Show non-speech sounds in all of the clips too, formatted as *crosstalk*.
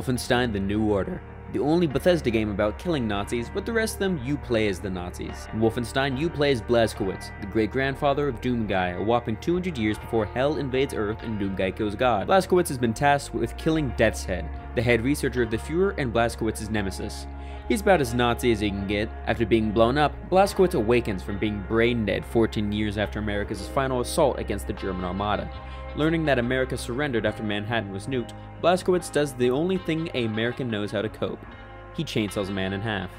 Wolfenstein The New Order. The only Bethesda game about killing Nazis, but the rest of them you play as the Nazis. In Wolfenstein, you play as Blazkowicz, the great grandfather of Doomguy, a whopping 200 years before Hell invades Earth and Doomguy kills God. Blazkowicz has been tasked with killing Death's Head, the head researcher of the Fuhrer and Blazkowicz's nemesis. He's about as Nazi as he can get. After being blown up, Blazkowicz awakens from being brain dead 14 years after America's final assault against the German Armada. Learning that America surrendered after Manhattan was nuked, Blazkowicz does the only thing a American knows how to cope. He chainsaws a man in half.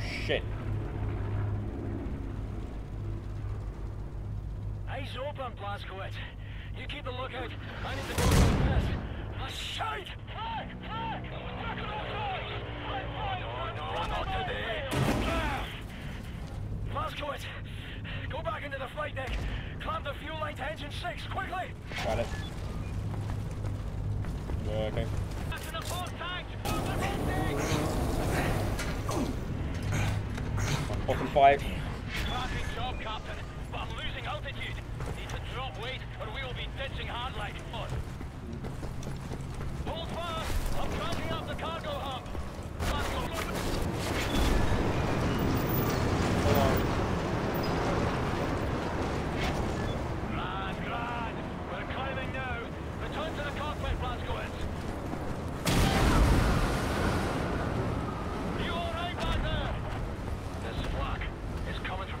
Shit. Eyes open, Blazkowicz. You keep the lookout. I need to go to this. A shite! Fuck! Fuck! Back on the side! No, no, not today. Blazkowicz, go back into the flight deck. Climb the fuel line to engine six, quickly! Got it. Okay. That's in the full Open fire. Cracking job, Captain, but I'm losing altitude. Need to drop weight or we will be ditching hardline. On. Hold fast! I'm crashing up the cargo hub! Blazkowicz, Hold on. Grand, grand. We're climbing now. Return to the cockpit, Blazkowicz. You all right back there? This flak is coming from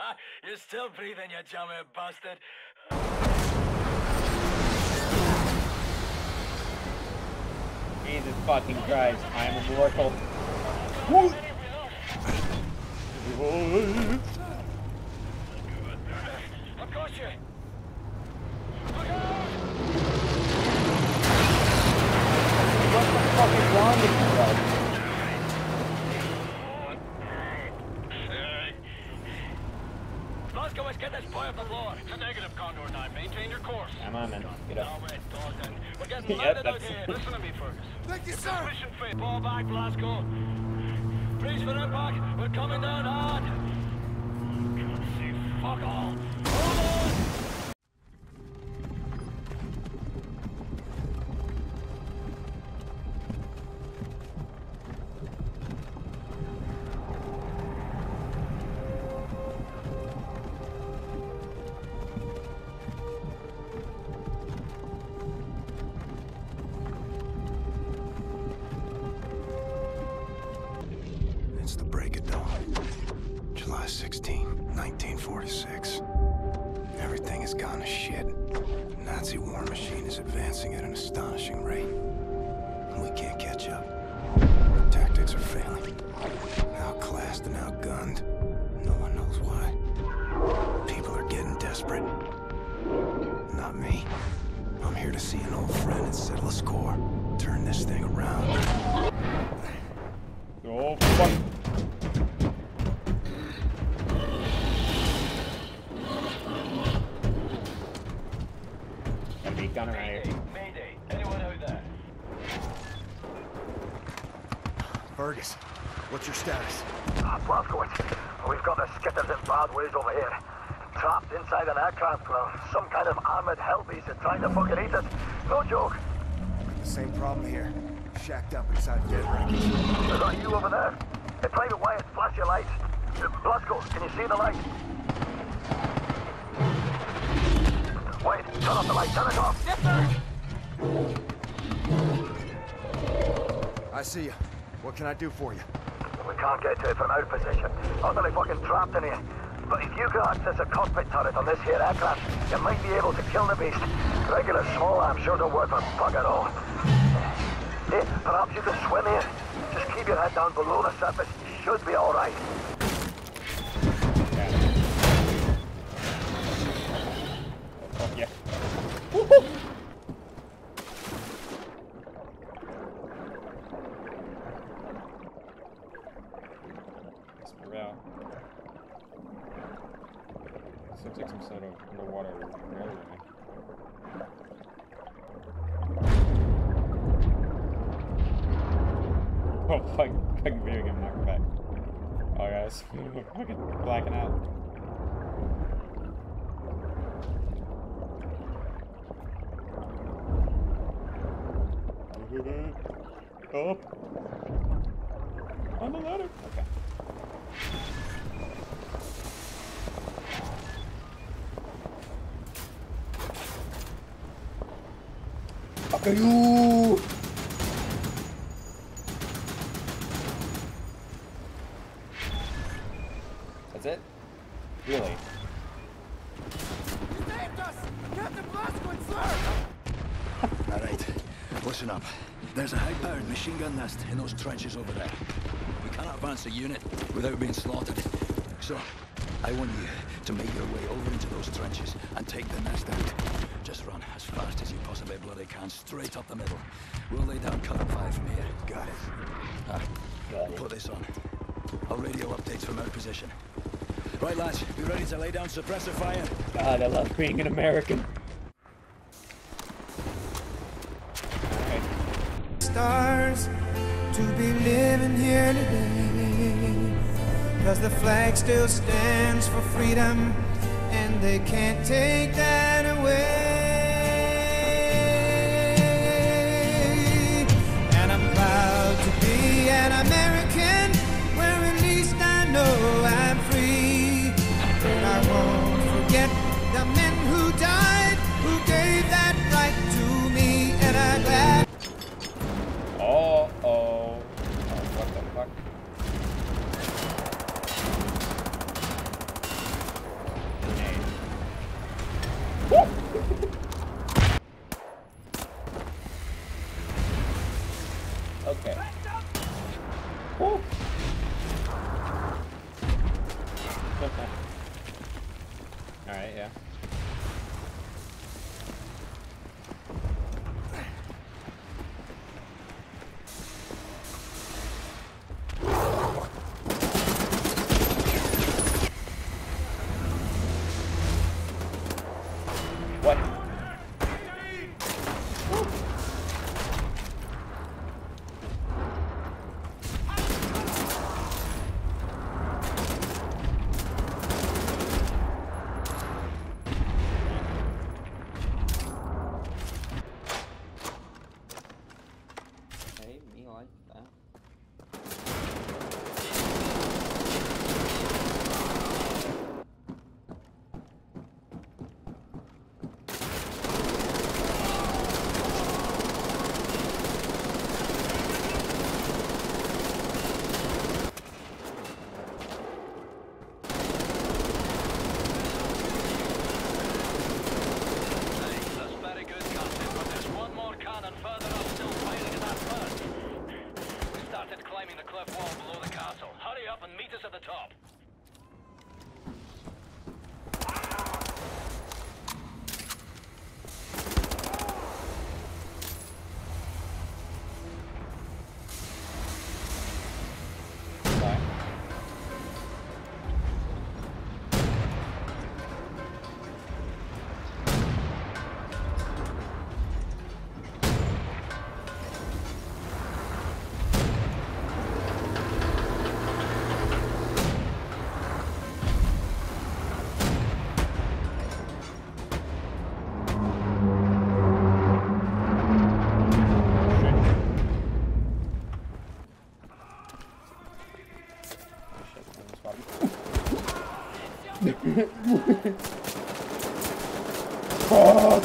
*laughs* You're still breathing, you jammer bastard! Jesus fucking Christ. I am immortal. Woo! I've got you! Look out! What the fuck is wrong with you guys? Blazkowicz, Get this the floor. It's a negative, Condor 9. Maintain your course. Come on, man. Get up. All right, dog, then. We're getting Yep, landed out here. *laughs* Listen to me, Fergus. Thank you, sir. mission fit. Ball back, Glasgow. Brace for impact. We're coming down hard. Can't see fuck all. 16, 1946. Everything has gone to shit. The Nazi war machine is advancing at an astonishing rate. We can't catch up. Our tactics are failing. Outclassed and outgunned. No one knows why. People are getting desperate. Not me. I'm here to see an old friend and settle a score. Turn this thing around. Ways over here. Trapped inside an aircraft, well, some kind of armored hellbeast is trying to fucking eat us. No joke. The same problem here. Shacked up inside dead wreckage. Is that you over there? Hey, Private Wyatt, flash your lights. Uh, Blasco, can you see the light? Wait, turn off the light, turn it off. Yes, sir. I see you. What can I do for you? We can't get to it from our position. Utterly fucking trapped in here. But if you can access a cockpit turret on this here aircraft, you might be able to kill the beast. Regular small arms sure don't work for fuck at all. Hey, perhaps you can swim here. Just keep your head down below the surface. You should be alright. Oh, yeah. It's for real. This sort of underwater railway. *laughs* Oh, fuck, fucking video game knocked back. Oh, guys, we're *laughs* fucking blacking out. Up. Oh. On the ladder. Okay. Fuck you! That's it? Really? All right, listen up. There's a high-powered machine gun nest in those trenches over there. We cannot advance a unit without being slaughtered. So, I want you to make your way over into those trenches and take the nest out. Just run as fast as you possibly bloody can, straight up the middle. We'll lay down cover fire from here. Got it. Ah, put this on. I'll radio updates from our position. Right, lads, be ready to lay down suppressor fire? God, I love being an American. Okay. stars to be living here today. Cause the flag still stands for freedom, and they can't take that away. Be an American, where at least I know I'm Alright, yeah.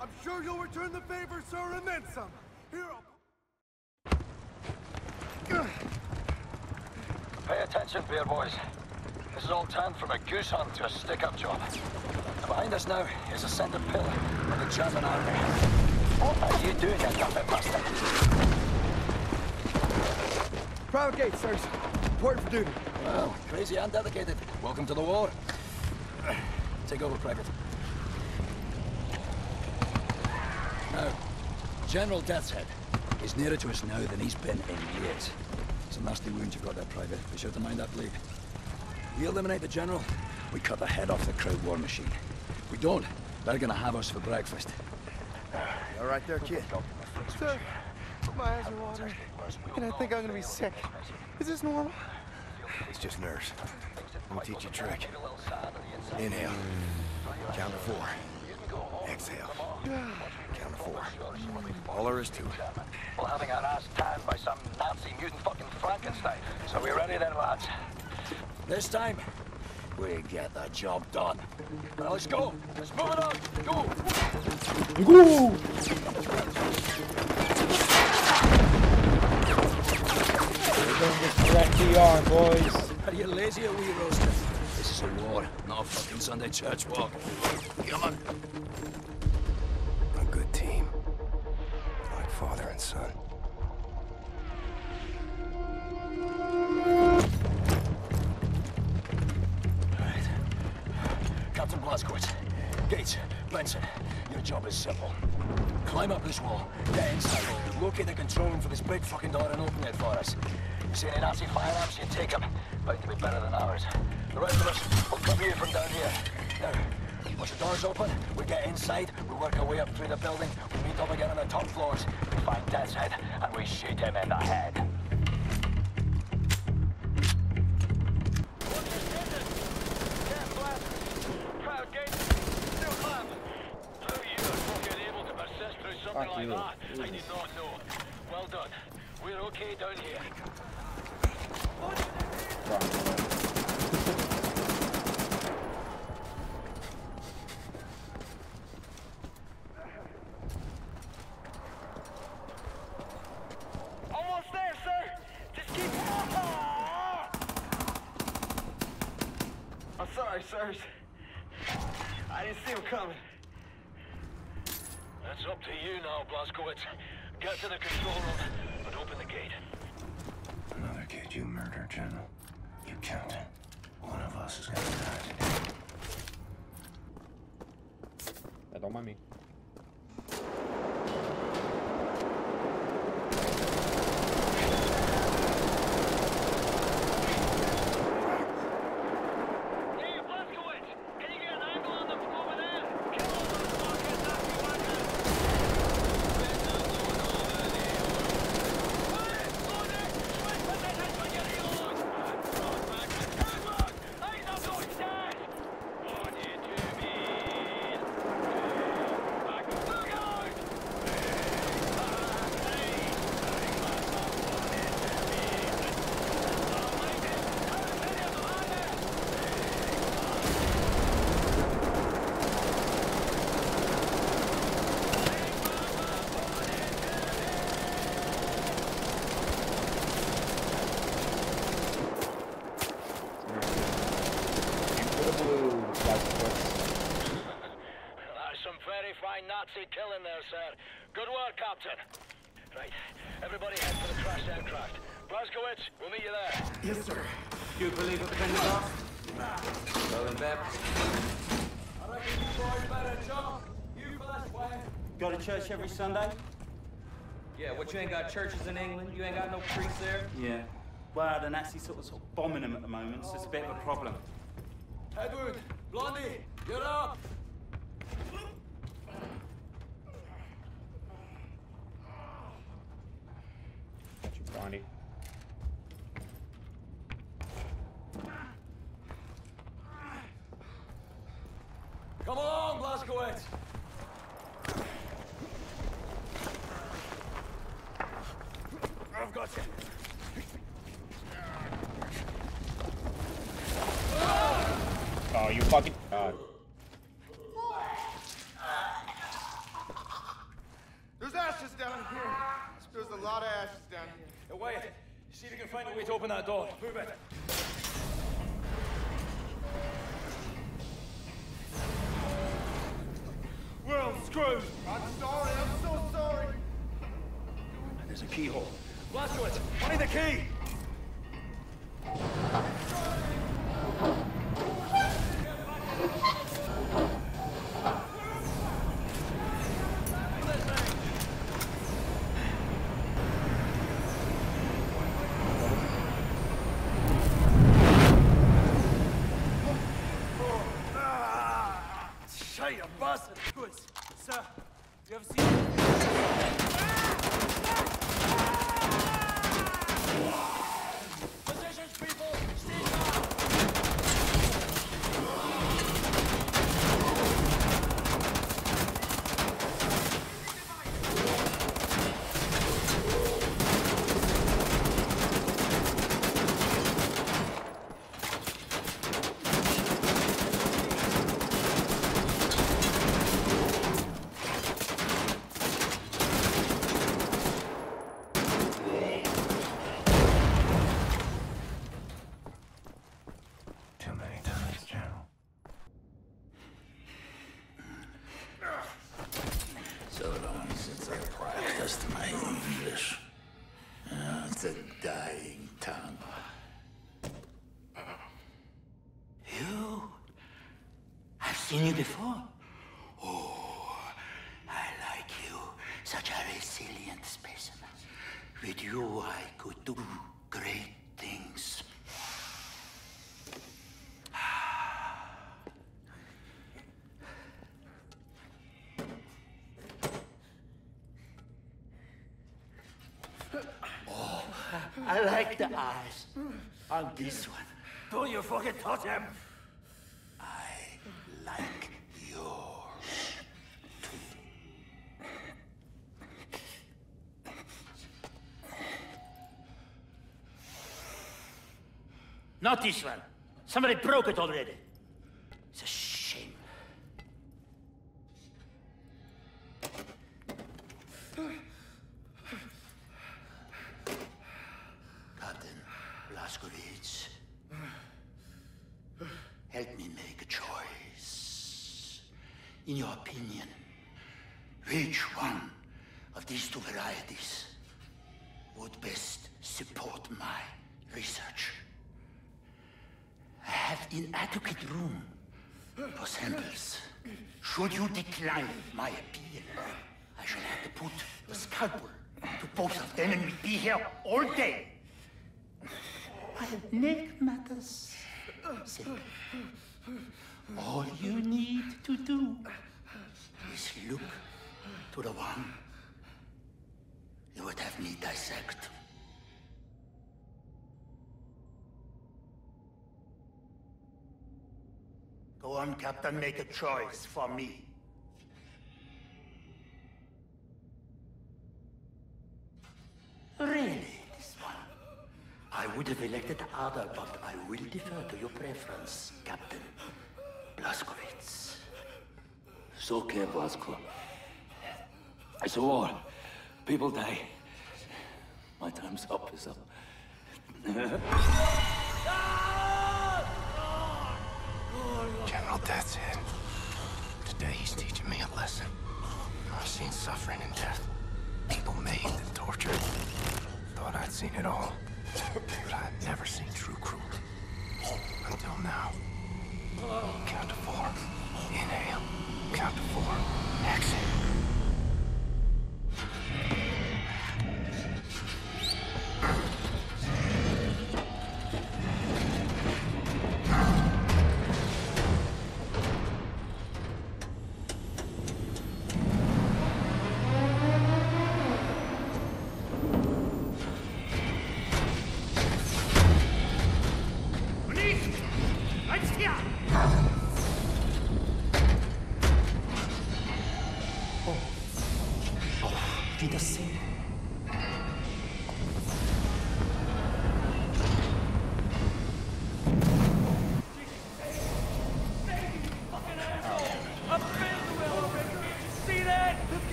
I'm sure you'll return the favor, sir, and then some. Here, I'll... Pay attention, beer boys. This is all turned from a goose hunt to a stick-up job. And behind us now is a centre pillar of the German army. What are you doing, you puppet master? Private gate, sirs. Report for duty. Well, crazy and dedicated. Welcome to the war. Take over, Private. Now, General Death's Head is nearer to us now than he's been in years. It's a nasty wound you've got there, Private. Be sure to mind that bleed. We eliminate the General, we cut the head off the crowd war machine. We don't, they're gonna have us for breakfast. You All right there, kid. Sir, my eyes are watering, and I think I'm gonna be sick. Is this normal? It's just nerves. Let me teach you a trick. Inhale. Count to four. Exhale. To. All there is to it. Well, having our ass tanned by some Nazi mutant fucking Frankenstein. So we ready then, lads? This time, we get the job done. Now let's go. Let's move it on. Go. Go. We're direct to boys. Are you lazy or wee roaster? This is a war, not a fucking Sunday church walk. Come on. Father and son. Captain Blazkowicz, Gates, Benson, your job is simple. Climb up this wall, get inside, locate the control room for this big fucking door and open it for us. You see any Nazi firearms, you take them. Bound to be better than ours. The rest of us will come here from down here. Now, once the door's open, we get inside, we work our way up through the building, we meet up again on the top floors, find Death's Head, and we shoot him in the head. Fuck like you. Will get able to assess through something like that? I do not know. Well done. We're okay down here. Almost church every Sunday? Yeah, what, you ain't got churches in England? You ain't got no priests there? Yeah. Well, the Nazis sort of, sort of bombing them at the moment, so it's a bit of a problem. Edward, Blondie, you're up. Blondie. Come along, Blazkowicz. I've got you. Oh, you fucking. God. There's ashes down here. There's a lot of ashes down here. Hey, wait. See if you can find a way to open that door. Move it. Like the eyes on this one. Don't you fucking touch him. I like yours. Not this one. Somebody broke it already. In your opinion, which one of these two varieties would best support my research? I have inadequate room for samples. Should you decline my appeal, I shall have to put a scalpel to both of them and we'll be here all day. I'll make matters simple. All you need to do is look to the one you would have me dissect. Go on, Captain, make a choice for me. Really, this one? I would have elected the other, but I will defer to your preference, Captain Blazkowicz. It's okay, Blasco. It's a war. People die. My time's up is up. General, that's it. Today he's teaching me a lesson. I've seen suffering and death. People maimed and tortured. Thought I'd seen it all. But I've never seen true cruelty. Until now. Count to four. Inhale. Count to four. Exhale.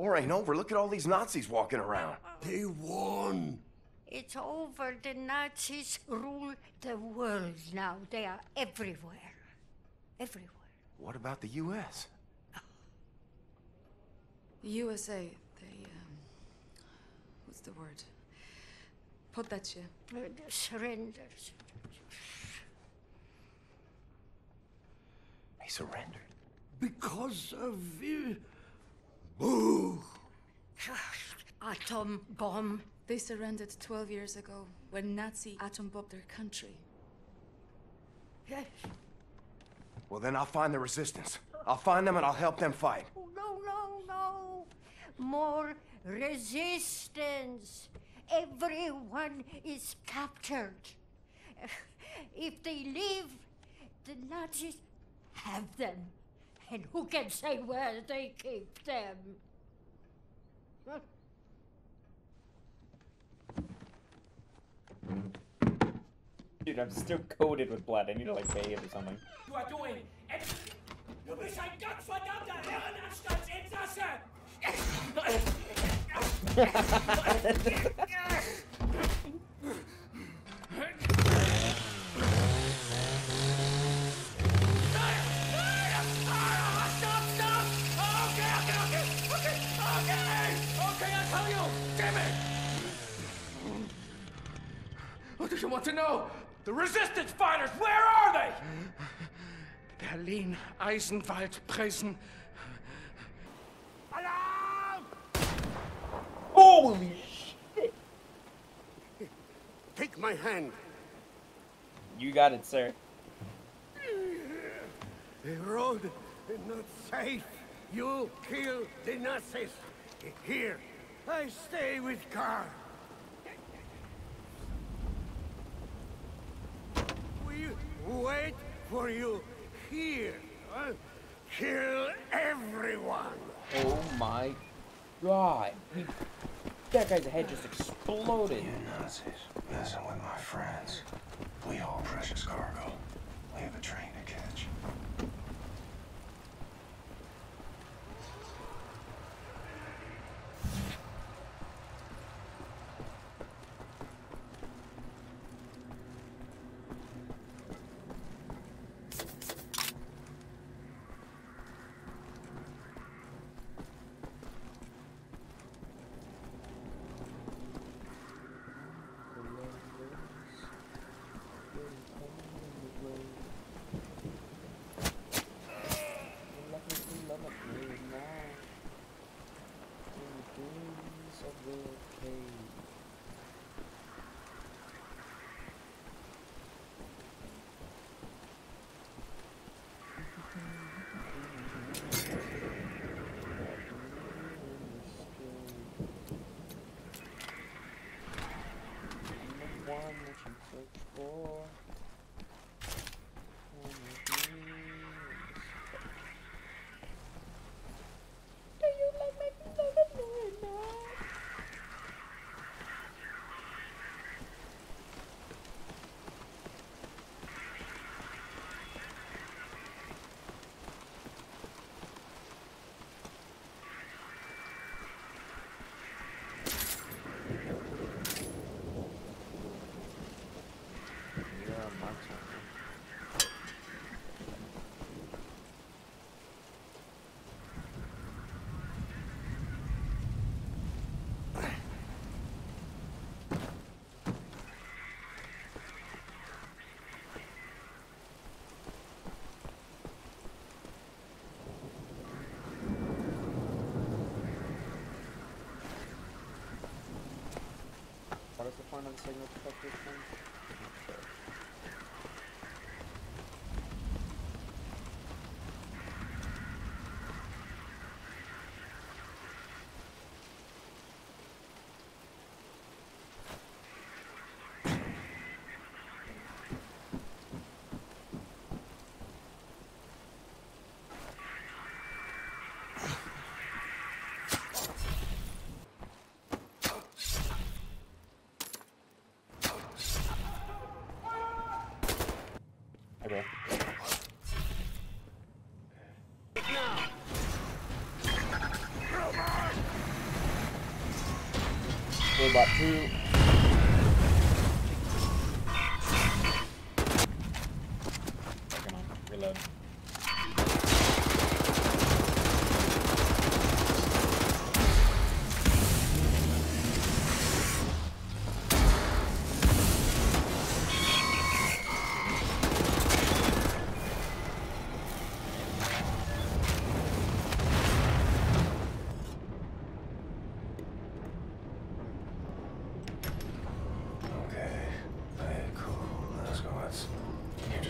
War ain't over. Look at all these Nazis walking around. They won. It's over. The Nazis rule the world now. They are everywhere. Everywhere. What about the U.S.? USA, they, um, what's the word? Poddacie. The surrenders. He surrendered. Because of. Uh, boo! *sighs* Atom bomb. They surrendered 12 years ago when Nazi atom bombed their country. Yes. Well, then I'll find the resistance. I'll find them and I'll help them fight. Oh, no, no, no. More resistance. Everyone is captured. *sighs* If they leave, the Nazis have them. And who can say where they keep them? Dude, I'm still coated with blood. I need to like bathe or something. Du er doing everything. Du bist ein gottverdammter Irrenanstaltsinsasse! Want to know? The resistance fighters, where are they? Berlin, Eisenwald, Presen. Alarm! Holy shit! Take my hand. You got it, sir. The road is not safe. You kill the Nazis. Here, I stay with Karl. We wait for you here. huh? Kill everyone. Oh my god. He, that guy's head just exploded. You Nazis messing with my friends. We haul precious cargo. We have a train to catch. I'm looking for. was the point of the signal detector thing? Robot 2. Come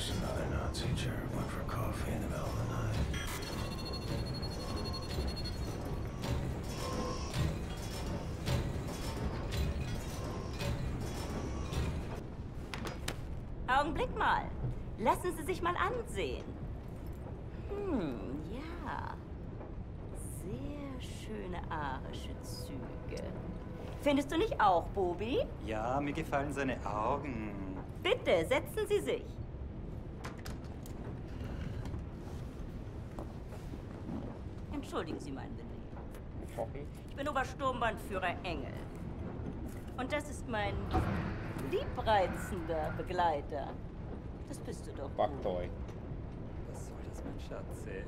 just another Nazi jerk. Went for coffee in the middle of the night. Augenblick mal. Lassen Sie sich mal ansehen. Hm, ja. Sehr schöne arische Züge. Findest du nicht auch, Bobi? Ja, mir gefallen seine Augen. Bitte, setzen Sie sich. Entschuldigen Sie mein Benehmen. Ich bin Obersturmbannführer Engel. Und das ist mein liebreizender Begleiter. Das bist du doch. Fuckboy. Was soll das, mein Schatz? ey?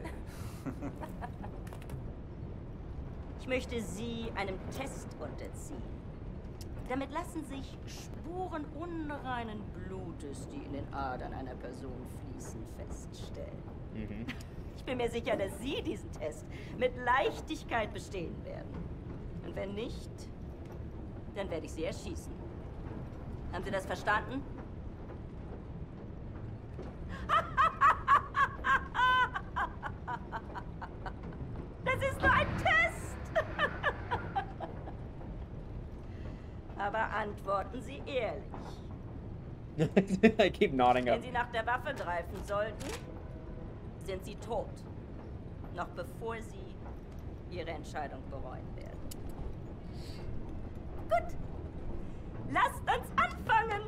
*laughs* Ich möchte Sie einem Test unterziehen. Damit lassen sich Spuren unreinen Blutes, die in den Adern einer Person fließen, feststellen. Mhm. Ich bin mir sicher, dass Sie diesen Test mit Leichtigkeit bestehen werden. Und wenn nicht, dann werde ich Sie erschießen. Haben Sie das verstanden? *laughs* Das ist nur ein Test! *laughs* Aber antworten Sie ehrlich. *laughs* I keep nodding up. Wenn Sie nach der Waffe greifen sollten, sind Sie tot. Noch bevor Sie Ihre Entscheidung bereuen werden. Gut. Lasst uns anfangen.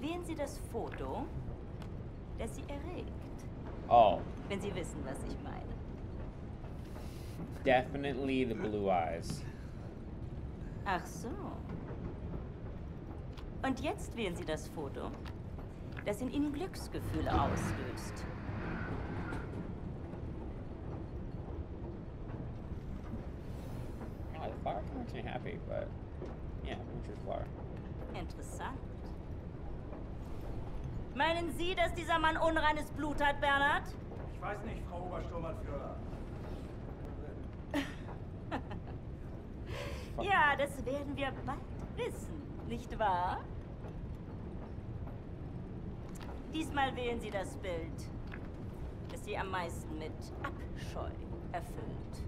Wählen Sie das Foto, das Sie erregt. Oh, Wenn Sie wissen, was ich meine. definitely the blue eyes. Ach so. Und jetzt wählen Sie das Foto, das in Ihnen Glücksgefühle auslöst. The flower makes me happy, but yeah, nature's flower. Interessant. Meinen Sie, dass dieser Mann unreines Blut hat, Bernhard? Ich weiß nicht, Frau Obersturmanführer. *laughs* Ja, das werden wir bald wissen, nicht wahr? Diesmal wählen Sie das Bild, das Sie am meisten mit Abscheu erfüllt.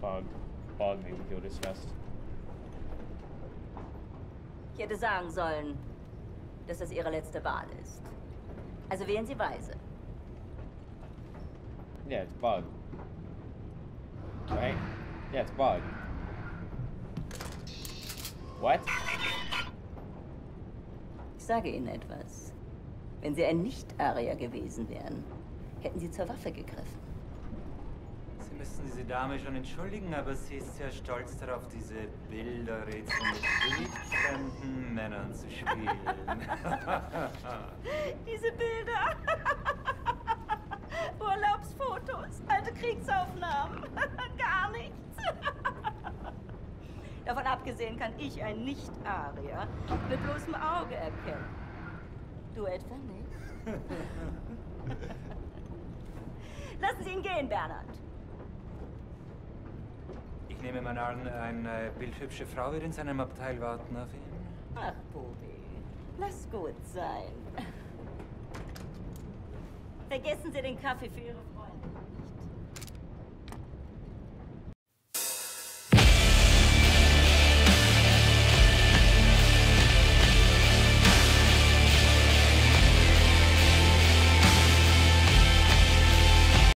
Bug. Bug maybe feel disgust. Ich hätte sagen sollen, dass das Ihre letzte Wahl ist. Also wählen Sie weise. Yeah, it's bug. Right? Yeah, it's bug. What? Ich sage Ihnen etwas. Wenn Sie ein Nicht-Arier gewesen wären, hätten Sie zur Waffe gegriffen. Sie müssen diese Dame schon entschuldigen, aber sie ist sehr stolz darauf, diese Bilderrätsel mit wildfremden Männern zu spielen. *laughs* Diese Bilder. *laughs* Urlaubsfotos, alte Kriegsaufnahmen. Abgesehen kann ich ein Nicht-Arier mit bloßem Auge erkennen. Du etwa nicht? *laughs* Lassen Sie ihn gehen, Bernhard. Ich nehme mal an, eine bildhübsche Frau wird in seinem Abteil warten auf ihn. Ach, Bubi, lass gut sein. Vergessen Sie den Kaffee für Ihre Frau.